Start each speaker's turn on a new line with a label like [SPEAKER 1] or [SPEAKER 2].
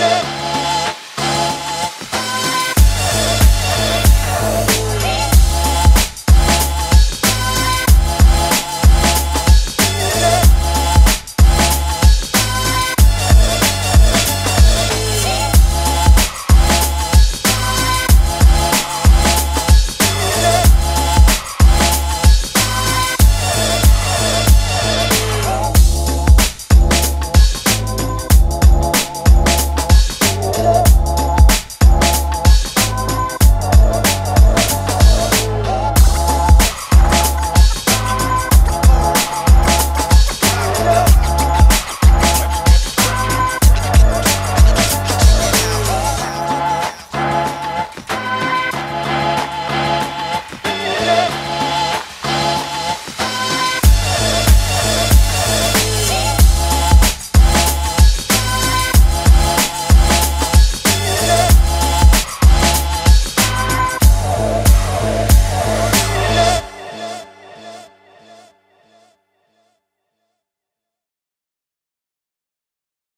[SPEAKER 1] Yeah.